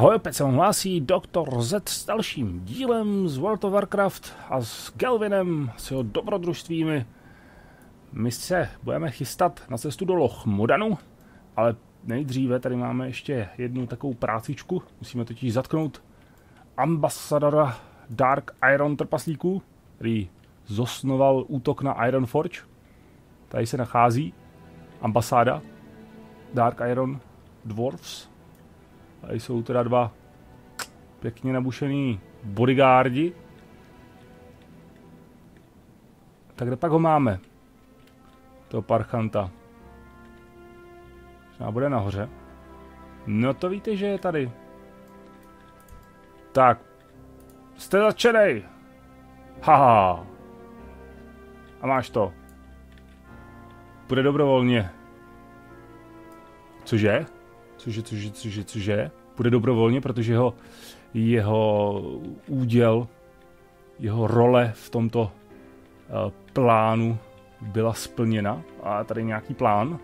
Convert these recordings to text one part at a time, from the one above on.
Ahoj, opět se vám hlásí Dr. Z s dalším dílem z World of Warcraft a s Gelvinem, s jeho dobrodružstvími. My se budeme chystat na cestu do Loch Modanu, ale nejdříve tady máme ještě jednu takovou prácičku. Musíme totiž zatknout ambasadora Dark Iron trpaslíků, který zosnoval útok na Iron Forge. Tady se nachází ambasáda Dark Iron Dwarfs. Tady jsou teda dva pěkně nabušený bodyguardi. Tak kde pak ho máme? Toho parchanta. Možná bude nahoře. No to víte, že je tady. Tak. Jste začenej. Haha. A máš to. Bude dobrovolně. Cože? Cože, cože, cože, cože? Bude dobrovolně, protože jeho, jeho úděl, jeho role v tomto uh, plánu byla splněna. A tady nějaký plán.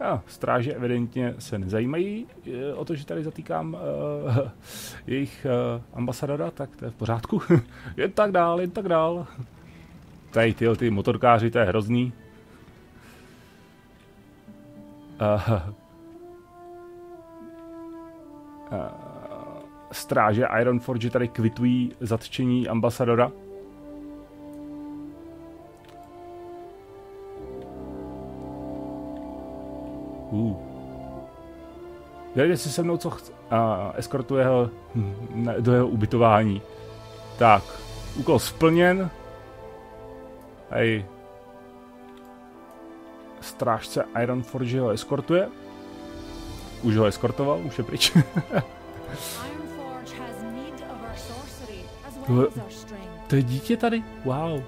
A stráže evidentně se nezajímají eh, o to, že tady zatýkám uh, jejich uh, ambasadora, tak to je v pořádku. jen tak dál, jen tak dál. Tady ty, ty motorkáři, to je hrozný. Uh, uh, stráže Ironforge tady kvitují zatčení ambasadora. Uh. Dejte si se mnou, co chce. A eskortuje ho do jeho ubytování. Tak, úkol splněn. Hej. Strážce Ironforge ho eskortuje. Už ho eskortoval, už je pryč. to, to je dítě tady? Wow.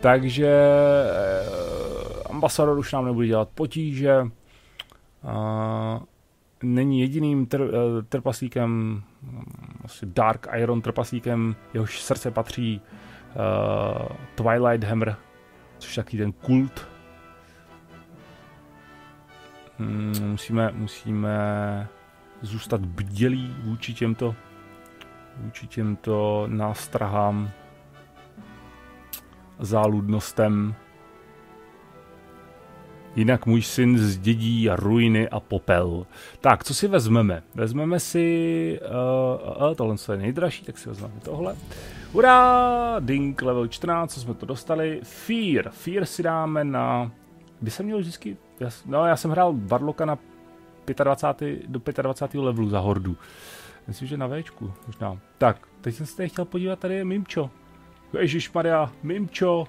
Takže eh, ambasador už nám nebude dělat potíže. Uh, není jediným tr, uh, trpaslíkem, um, asi Dark Iron trpaslíkem, jehož srdce patří uh, Twilight Hammer, což je takový ten kult. Hmm, musíme, musíme zůstat bdělí vůči těmto vůči těmto nástrahám záludnostem Jinak můj syn zdědí ruiny a popel. Tak, co si vezmeme? Vezmeme si... Uh, uh, tohle je nejdražší, tak si vezmeme tohle. Hurá! Dink level 14, co jsme to dostali. Fear. Fear si dáme na... Kdy jsem měl vždycky... No, já jsem hrál Varloka na 25, do 25. levelu za hordu. Myslím, že na Včku možná. Tak, teď jsem se tady chtěl podívat, tady je Mimčo. Maria, Mimčo.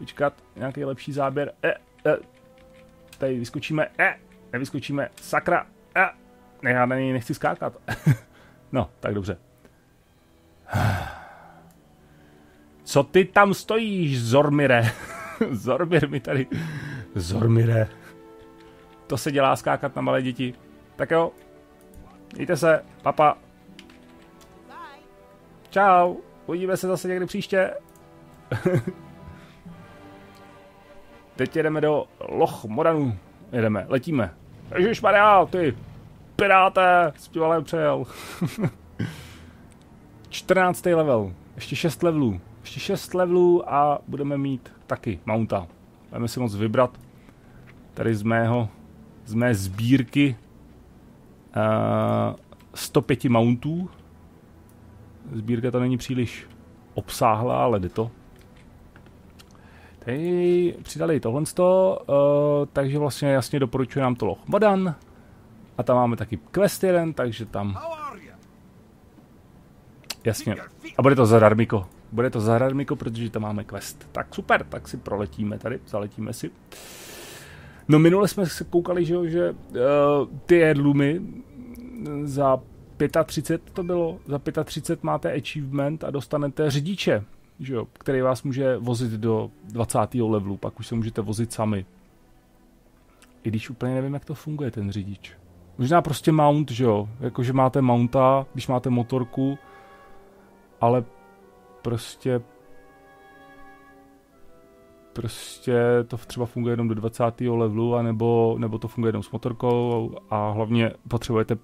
Vyčkat, nějaký lepší záběr. E, e, tady vyskočíme, e, nevyskočíme, sakra, e, ne, já na něj nechci skákat. no, tak dobře. Co ty tam stojíš, Zormire? Zormir mi tady... Zormire. To se dělá skákat na malé děti. Tak jo. Mějte se. Papa. Čau. Uvidíme se zase někdy příště. Teď jedeme do Loch Moranu. Jedeme, letíme. Ježiš Maria, ty piráte, zpívalem přejel. 14. level, ještě 6 levelů. Ještě 6 levelů a budeme mít taky mounta. Budeme si moc vybrat tady z mého, z mé sbírky uh, 105 mountů. Sbírka to není příliš obsáhlá, ale jde to. Tady přidali tohle, uh, takže vlastně jasně doporučuje nám to Loch Modan. A tam máme taky quest jeden, takže tam... Jasně. A bude to za Darmiko. Bude to za Darmiko, protože tam máme quest. Tak super, tak si proletíme tady, zaletíme si. No minule jsme se koukali, že, že uh, ty jedlumy za 35 to bylo, za 35 máte achievement a dostanete řidiče že jo, který vás může vozit do 20. levelu, pak už se můžete vozit sami. I když úplně nevím, jak to funguje, ten řidič. Možná prostě mount, že jo, jakože máte mounta, když máte motorku, ale prostě prostě to třeba funguje jenom do 20. levelu, anebo, nebo to funguje jenom s motorkou a hlavně potřebujete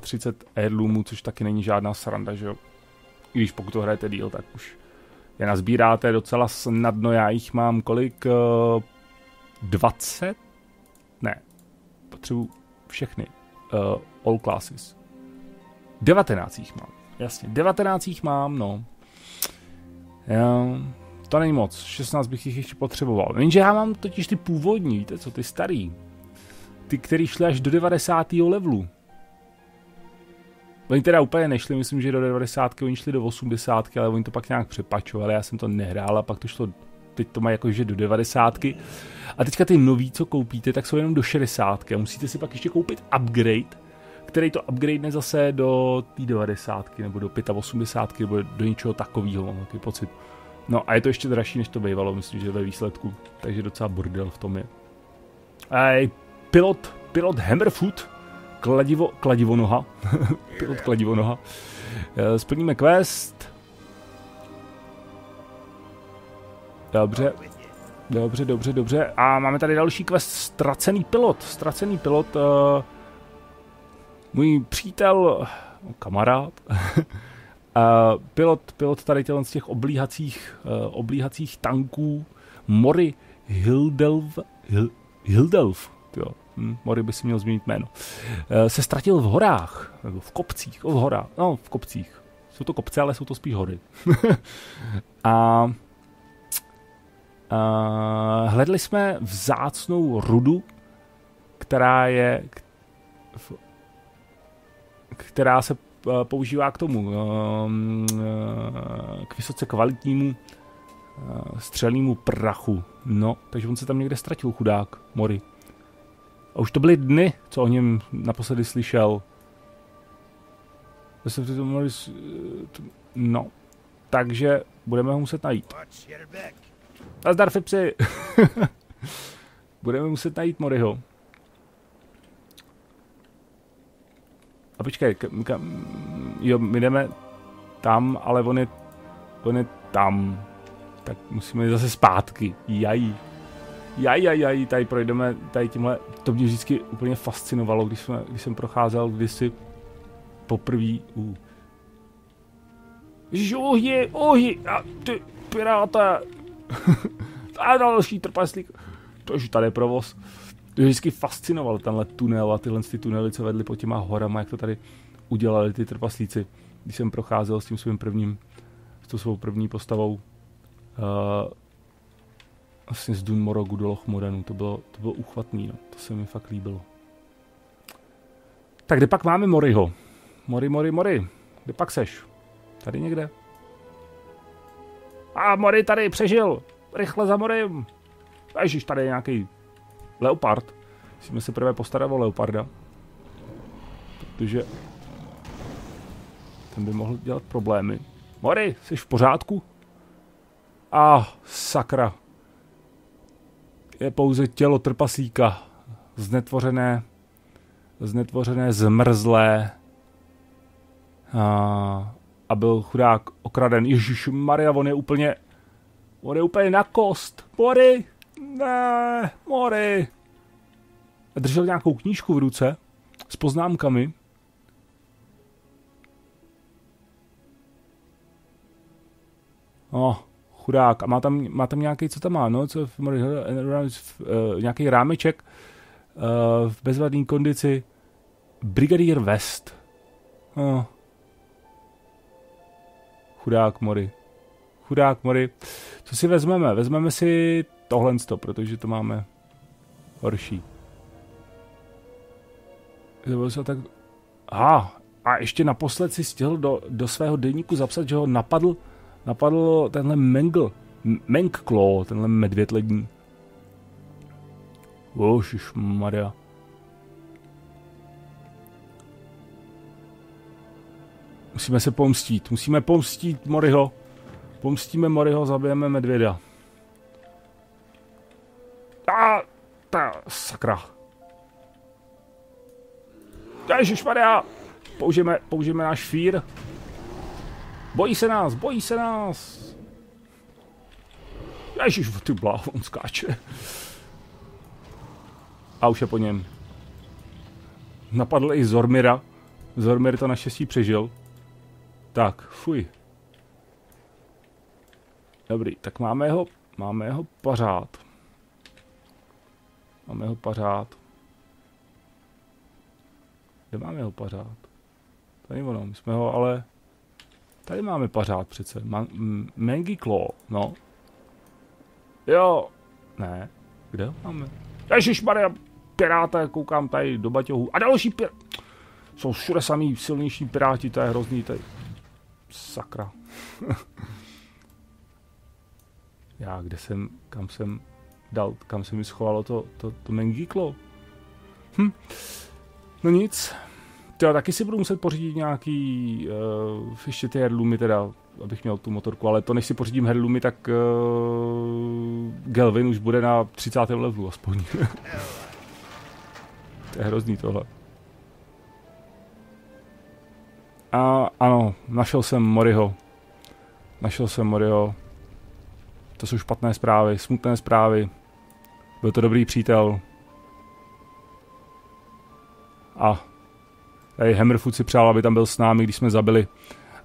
35 heirloomů, což taky není žádná sranda, že jo. I když pokud to hrajete díl, tak už je nazbíráte docela snadno, já jich mám kolik? 20? Eh, ne, potřebuji všechny. Uh, all classes. 19 jich mám, jasně, 19 jich mám, no. Já, to není moc, 16 bych jich ještě potřeboval. Jenže já mám totiž ty původní, víte co, ty starý. Ty, který šli až do 90. levelu. Oni teda úplně nešli, myslím, že do 90, oni šli do 80, ale oni to pak nějak přepačovali, já jsem to nehrál a pak to šlo, teď to má jakože do 90. A teďka ty nový, co koupíte, tak jsou jenom do 60. A musíte si pak ještě koupit upgrade, který to upgrade zase do té 90 nebo do 85 nebo do něčeho takového, mám takový pocit. No a je to ještě dražší, než to bývalo, myslím, že ve výsledku. Takže docela bordel v tom je. Ej, pilot, pilot Hammerfoot, kladivo, kladivo noha. pilot kladivo noha. Eh, splníme quest. Dobře. Dobře, dobře, dobře. A máme tady další quest, ztracený pilot. Ztracený pilot. Uh, můj přítel, kamarád, uh, pilot, pilot tady z těch oblíhacích, uh, oblíhacích tanků Mori Hildelv, Hil, Hildelv, jo, hm, Mori by si měl změnit jméno, uh, se ztratil v horách, nebo v kopcích, v horách, no v kopcích. Jsou to kopce, ale jsou to spíš hory. a Uh, hledali jsme vzácnou rudu, která je která se používá k tomu, uh, k vysoce kvalitnímu střelnému prachu. No, takže on se tam někde ztratil, chudák, Mori. A už to byly dny, co o něm naposledy slyšel. No, takže budeme ho muset najít. Nazdar, Fipsi! Budeme muset najít Moriho. A počkej, jo, my jdeme tam, ale on je, on je tam. Tak musíme jít zase zpátky. Jaj. Jaj, jaj, jaj, tady projdeme, tady tímhle, to mě vždycky úplně fascinovalo, když, jsme, když jsem procházel kdysi poprvé u... Ohni, ohni, a ty piráte, a další trpaslík. To už tady je provoz. To vždycky fascinoval tenhle tunel a tyhle ty tunely, co vedly po těma horama, jak to tady udělali ty trpaslíci. Když jsem procházel s tím svým prvním, s tou svou první postavou, uh, vlastně z Dunmorogu do Lochmorenu, to bylo, to bylo uchvatný, no. to se mi fakt líbilo. Tak kde pak máme Moriho? Mori, Mori, Mori, kde pak seš? Tady někde? A Mori tady přežil. Rychle za Morem. Ježiš, tady je nějaký leopard. Musíme se prvé postarat o leoparda. Protože ten by mohl dělat problémy. Mori, jsi v pořádku? A ah, sakra. Je pouze tělo trpaslíka. Znetvořené, znetvořené, zmrzlé. A, a byl chudák okraden. Ježíš Maria, on je úplně, on je úplně na kost. Mori, ne, Mori. A držel nějakou knížku v ruce s poznámkami. No, chudák. A má tam, má tam nějaký, co tam má, no, co, nějaký rámeček uh, v bezvadné kondici. Brigadier West. No, Chudák Mori. Chudák Mori. Co si vezmeme? Vezmeme si tohle, protože to máme horší. To tak... Aha, a ještě naposled si stihl do, do svého denníku zapsat, že ho napadl, napadl tenhle Mengl, Mengklo, tenhle medvěd lední. Maria. Musíme se pomstít. Musíme pomstít Moriho. Pomstíme Moriho, zabijeme medvěda. A ta sakra. Ježišmarja! Použijeme, použijeme náš fír. Bojí se nás, bojí se nás. Ježiš, ty bláho, on skáče. A už je po něm. Napadl i Zormira. Zormir to naštěstí přežil. Tak, fuj. Dobrý, tak máme jeho, máme jeho pařád. Máme jeho pařád. Kde máme jeho pařád? Tady ono, my jsme ho ale... Tady máme pařád přece. Ma Mangy Claw, no. Jo. Ne. Kde ho máme? Ježišmarja, piráta, koukám tady do baťohu. A další pir... Jsou všude samý silnější piráti, to je hrozný, tady. Sakra. Já, kde jsem, kam jsem dal, kam se mi schovalo to, to, to mengíklo. Hm. No nic. Já taky si budu muset pořídit nějaký uh, ještě ty headloomy teda, abych měl tu motorku, ale to než si pořídím headloomy, tak uh, Gelvin už bude na 30. levelu aspoň. to je hrozný tohle. A ano, našel jsem Moriho. Našel jsem Moriho. To jsou špatné zprávy, smutné zprávy. Byl to dobrý přítel. A tady Hammerfoot si přál, aby tam byl s námi, když jsme zabili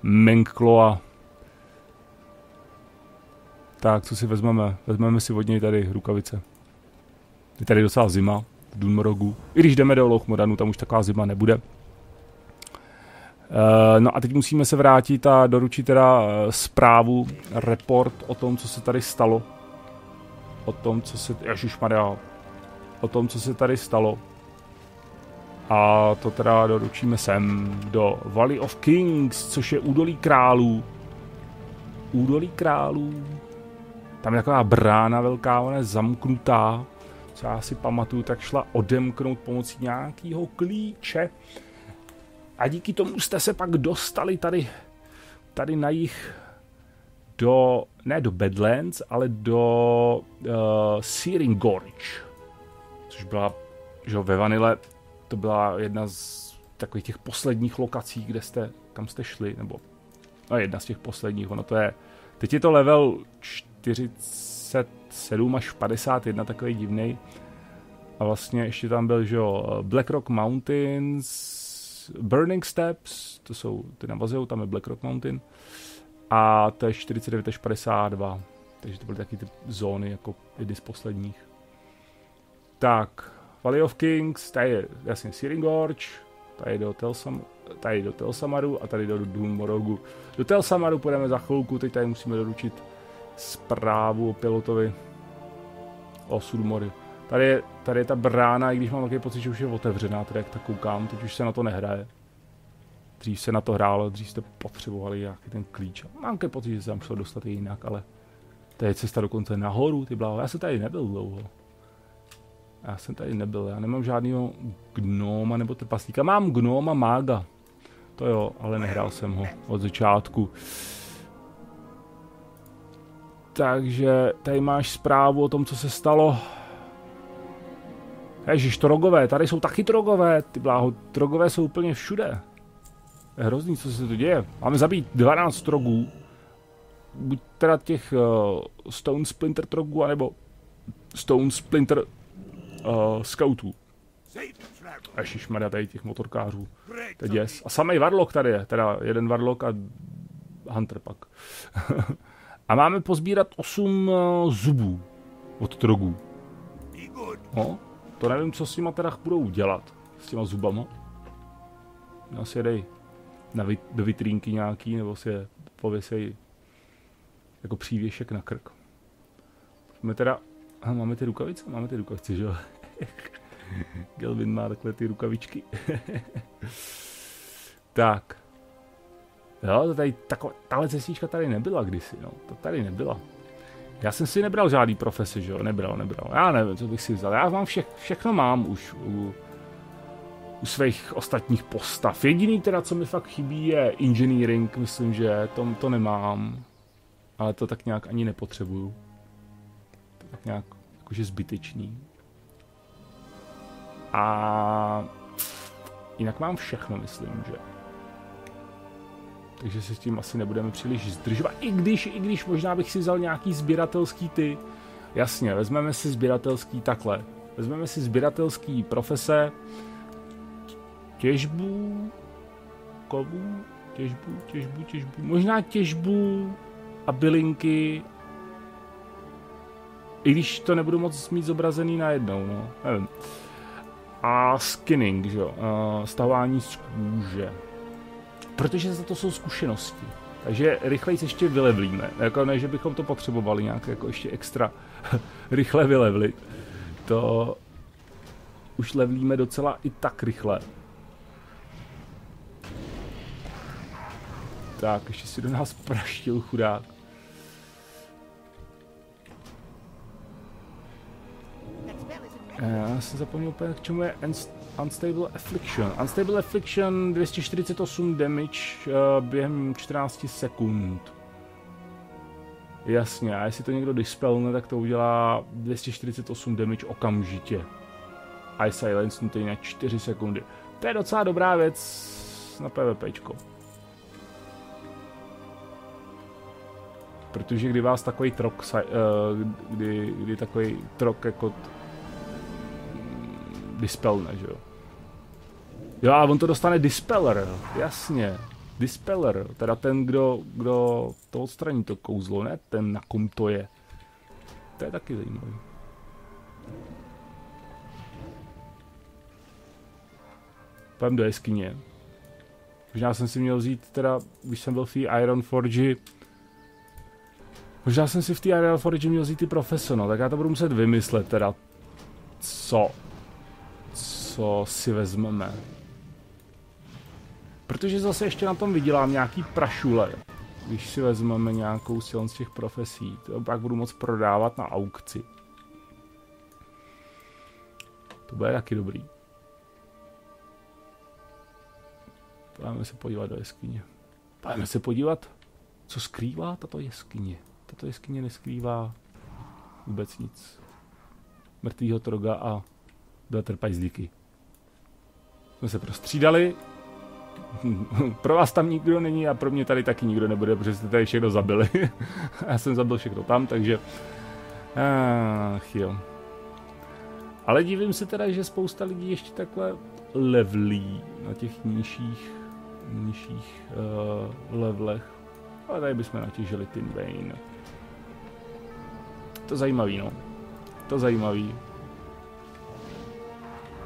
Menkloa. Tak, co si vezmeme? Vezmeme si od něj tady rukavice. Je tady docela zima v Dunmorogu. I když jdeme do Lochmodanu, tam už taková zima nebude. Uh, no a teď musíme se vrátit a doručit teda uh, zprávu, report o tom, co se tady stalo. O tom, co se... Ježišmarja. O tom, co se tady stalo. A to teda doručíme sem do Valley of Kings, což je údolí králů. Údolí králů. Tam je taková brána velká, ona je zamknutá. Co já si pamatuju, tak šla odemknout pomocí nějakého klíče. A díky tomu jste se pak dostali tady, tady na jich do, ne do Badlands, ale do uh, Searing Gorge, což byla, že ve Vanille, to byla jedna z takových těch posledních lokací, kde jste, kam jste šli, nebo no jedna z těch posledních, ono to je, teď je to level 47 až 51, takový divný. A vlastně ještě tam byl, že jo, Black Rock Mountains, Burning Steps, to jsou, ty navazují, tam je Black Rock Mountain. A to je 49 až 52. Takže to byly taky ty zóny jako jedny z posledních. Tak, Valley of Kings, tady je jasně Searing Gorge, tady do, Telsam, tady do Telsamaru a tady do Dunmorogu. Do Telsamaru půjdeme za chvilku, teď tady musíme doručit zprávu o pilotovi o Sudmory. Tady je, tady je ta brána, i když mám takový pocit, že už je otevřená, tady jak tak koukám, teď už se na to nehraje. Dřív se na to hrálo, dřív jste potřebovali nějaký ten klíč. Mám takový pocit, že se tam šlo dostat i jinak, ale to je cesta dokonce nahoru, ty bláho. Já jsem tady nebyl dlouho. Já jsem tady nebyl, já nemám žádného gnoma nebo trpaslíka. Mám gnoma mága. To jo, ale nehrál jsem ho od začátku. Takže tady máš zprávu o tom, co se stalo. Ježiš, trogové, tady jsou taky trogové, ty bláho, trogové jsou úplně všude. Je hrozný, co se tu děje. Máme zabít 12 trogů. Buď teda těch uh, Stone Splinter trogů, anebo Stone Splinter uh, Scoutů. Ježišmarja, tady těch motorkářů. To je. A samý Warlock tady je, teda jeden Warlock a Hunter pak. a máme pozbírat 8 uh, zubů od trogů. No, to nevím, co s nima teda budou dělat. S těma zubama. Asi jedej na vit, do vitrínky nějaký, nebo si je pověsej jako přívěšek na krk. Máme teda, aha, máme ty rukavice? Máme ty rukavice, že jo? Gelvin má takhle ty rukavičky. tak. Jo, to tady, takové, tahle cestička tady nebyla kdysi, no. To tady nebyla. Já jsem si nebral žádný profesi, že jo? Nebral, nebral. Já nevím, co bych si vzal. Já vám vše, všechno mám už u, u svých ostatních postav. Jediný teda, co mi fakt chybí, je engineering, myslím, že to, to nemám. Ale to tak nějak ani nepotřebuju. To tak nějak jakože zbytečný. A jinak mám všechno, myslím, že. takže se s tím asi nebudeme příliš zdržovat. I když, i když možná bych si vzal nějaký sběratelský ty. Jasně, vezmeme si sběratelský takhle. Vezmeme si sběratelský profese, těžbu, kovu, těžbu, těžbu, těžbu, možná těžbu a bylinky, i když to nebudu moc mít zobrazený najednou, no, nevím. A skinning, že jo, stahování z kůže. Protože za to jsou zkušenosti. Takže rychleji se ještě vylevlíme. Jako ne, že bychom to potřebovali nějak jako ještě extra rychle vylevlit. To už levlíme docela i tak rychle. Tak, ještě si do nás praštil chudák. Já jsem zapomněl úplně, k čemu je Unstable Affliction. Unstable Affliction 248 damage uh, během 14 sekund. Jasně, a jestli to někdo dispelne, tak to udělá 248 damage okamžitě. I silence na 4 sekundy. To je docela dobrá věc na PvPčko. Protože kdy vás takový trok, uh, kdy, kdy takový trok jako dispelne, že jo. Jo, a on to dostane dispeller, jasně. Dispeller, teda ten, kdo, kdo to odstraní, to kouzlo, ne ten, na kom to je. To je taky zajímavý. Půjdem do jeskyně. Možná jsem si měl vzít, teda, když jsem byl v Iron Forge, možná jsem si v té Iron Forge měl vzít ty profesional, tak já to budu muset vymyslet, teda, co, co si vezmeme. Protože zase ještě na tom vydělám nějaký prašule. Když si vezmeme nějakou z těch profesí, to pak budu moc prodávat na aukci. To bude taky dobrý. Pojďme se podívat do jeskyně. Pojďme se podívat, co skrývá tato jeskyně. Tato jeskyně neskrývá vůbec nic. Mrtvýho troga a dva trpajzlíky. Jsme se prostřídali, pro vás tam nikdo není a pro mě tady taky nikdo nebude, protože jste tady všechno zabili. Já jsem zabil všechno tam, takže... Ach jo. Ale divím se teda, že spousta lidí ještě takhle levlí na těch nižších, nižších uh, levelech. Ale tady bychom natěžili Tin Bane. To zajímavý, no. To zajímavý.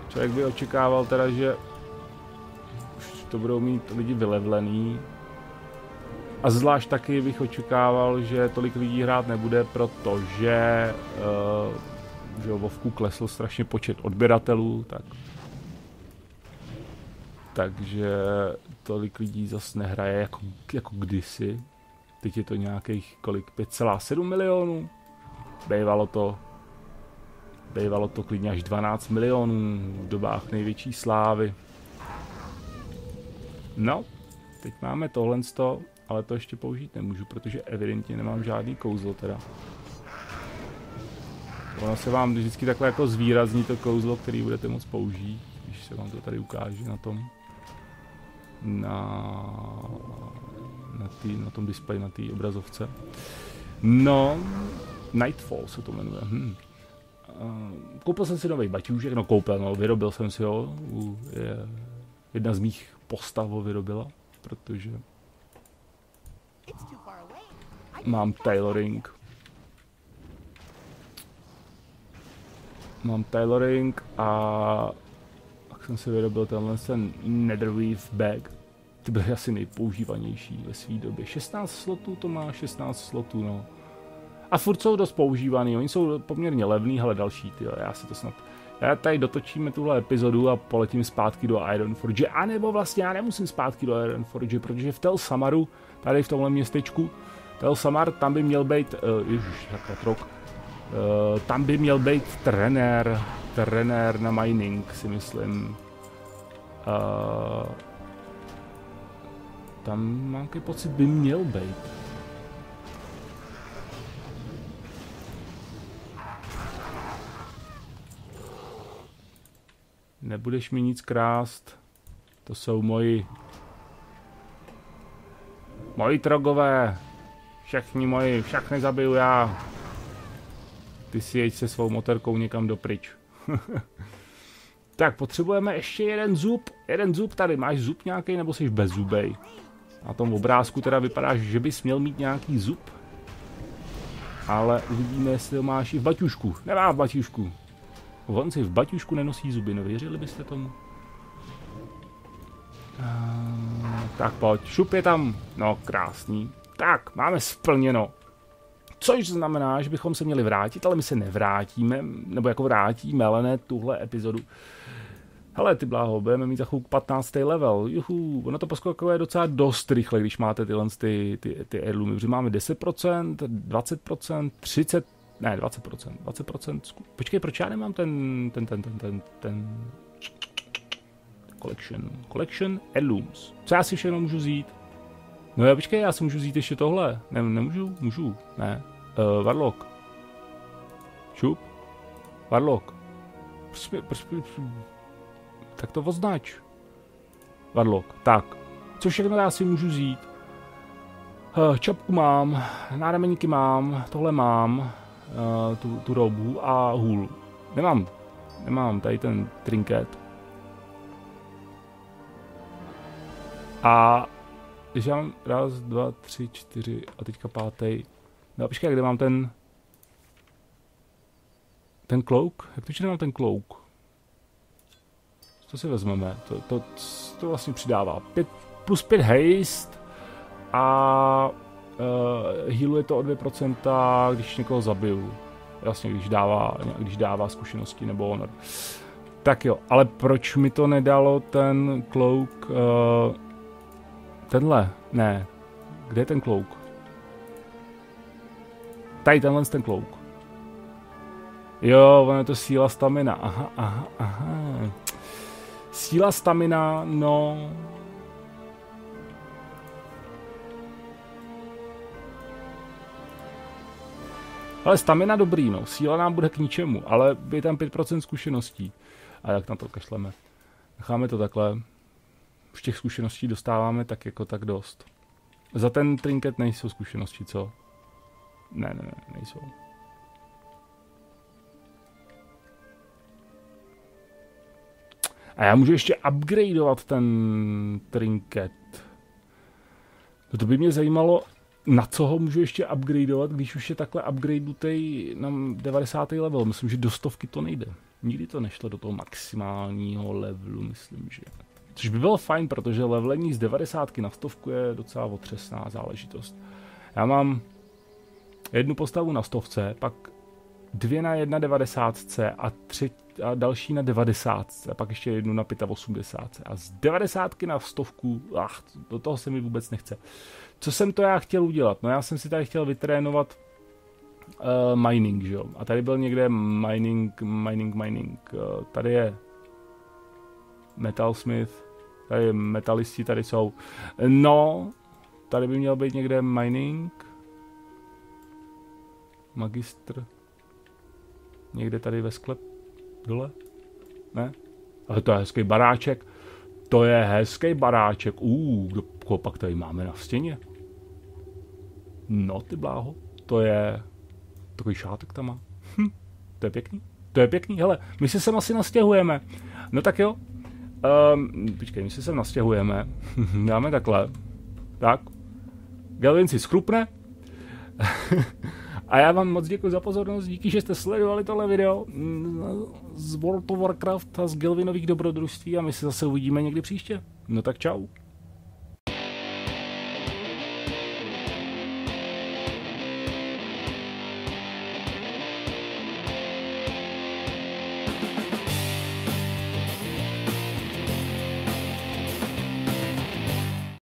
Člověk by očekával teda, že to budou mít lidi vylevlený. A zvlášť taky bych očekával, že tolik lidí hrát nebude, protože uh, že Vovku klesl strašně počet odběratelů, tak takže tolik lidí zase nehraje jako, jako kdysi. Teď je to nějakých kolik, 5,7 milionů. Bývalo to Bývalo to klidně až 12 milionů v dobách největší slávy. No, teď máme tohle, ale to ještě použít nemůžu, protože evidentně nemám žádný kouzlo teda. Ono se vám vždycky takhle jako zvýrazní to kouzlo, který budete moct použít, když se vám to tady ukáže na tom na, na, tý, na tom displeji, na té obrazovce. No, Nightfall se to jmenuje. Hm. koupil jsem si nový baťůžek, no koupil, no, vyrobil jsem si ho. Je, jedna z mých postav ho vyrobila, protože mám tailoring. Mám tailoring a tak jsem si vyrobil tenhle ten Netherweave bag. Ty byly asi nejpoužívanější ve své době. 16 slotů to má, 16 slotů, no. A furt jsou dost používaný, oni jsou poměrně levný, ale další, ty já si to snad já tady dotočíme tuhle epizodu a poletím zpátky do Ironforge. A nebo vlastně já nemusím zpátky do Ironforge, protože v Tel Samaru, tady v tomhle městečku, Tel Samar, tam by měl být, uh, ježiš, takhle trok, uh, tam by měl být trenér, trenér na mining, si myslím. Uh, tam mám pocit, by měl být. Nebudeš mi nic krást. To jsou moji... Moji trogové, všechny moji, všechny zabiju já. Ty si jeď se svou motorkou někam dopryč. tak, potřebujeme ještě jeden zub. Jeden zub tady. Máš zub nějaký nebo jsi bez zubej? Na tom obrázku teda vypadá, že bys měl mít nějaký zub. Ale uvidíme, jestli ho máš i v baťušku. Nemá v baťušku. On si v baťušku nenosí zuby, no věřili byste tomu? Uh, tak pojď, šup je tam. No, krásný. Tak, máme splněno. Což znamená, že bychom se měli vrátit, ale my se nevrátíme, nebo jako vrátíme, ale ne tuhle epizodu. Hele, ty bláho, budeme mít za chvilku 15. level. Juhu, ono to poskakuje docela dost rychle, když máte tyhle ty, ty, ty heirloomy, protože máme 10%, 20%, 30%, ne, 20%, 20%. Počkej, proč já nemám ten, ten, ten, ten, ten, ten, collection, collection heirlooms. Co já si všechno můžu vzít? No já počkej, já si můžu vzít ještě tohle. Ne, nemůžu? Můžu, ne. Uh, Warlock. Šup. Warlock. Prosím, prosím, tak to označ. Warlock. Tak. Co všechno já si můžu vzít? Uh, čapku mám, nárameníky mám, tohle mám, uh, tu, tu robu a hůl. Nemám, nemám tady ten trinket. A když já mám raz, dva, tři, čtyři a teďka pátý. No počkej, kde mám ten... Ten klouk? Jak to, že nemám ten klouk? Co si vezmeme? To, to, to vlastně přidává. 5, plus 5 haste a uh, healuje to o 2%, když někoho zabiju. Jasně, když dává, když dává zkušenosti nebo honor. Tak jo, ale proč mi to nedalo ten klouk? Uh, tenhle, ne. Kde je ten klouk? Tady tenhle ten klouk. Jo, ono je to síla stamina. Aha, aha, aha. Síla stamina, no... Ale stamina dobrý, no. Síla nám bude k ničemu, ale je tam 5% zkušeností. A jak na to kašleme? Necháme to takhle. Už těch zkušeností dostáváme tak jako tak dost. Za ten trinket nejsou zkušenosti, co? Ne, ne, ne, nejsou. A já můžu ještě upgradeovat ten trinket. To by mě zajímalo, na co ho můžu ještě upgradeovat, když už je takhle upgradeutej na 90. level. Myslím, že do stovky to nejde. Nikdy to nešlo do toho maximálního levelu, myslím, že. Což by bylo fajn, protože levelení z 90 na stovku je docela otřesná záležitost. Já mám jednu postavu na stovce, pak dvě na 1,90 a, tři, a další na 90 a pak ještě jednu na 85 a z 90 na stovku, ach, do toho se mi vůbec nechce. Co jsem to já chtěl udělat? No já jsem si tady chtěl vytrénovat uh, mining, že jo. A tady byl někde mining, mining, mining. Uh, tady je Metalsmith, tady metalisti tady jsou. No, tady by měl být někde mining. Magistr. Někde tady ve sklep dole? Ne? Ale to je hezký baráček. To je hezký baráček. Uuu, kdo pak tady máme na stěně? No ty bláho, to je takový šátek tam má. Hm, to je pěkný. To je pěkný, hele, my se sem asi nastěhujeme. No tak jo, um, počkej, my se sem nastěhujeme. Dáme takhle. Tak. Galvin si schrupne. A já vám moc děkuji za pozornost, díky, že jste sledovali tohle video z World of Warcraft a z Gelvinových dobrodružství a my se zase uvidíme někdy příště. No tak čau.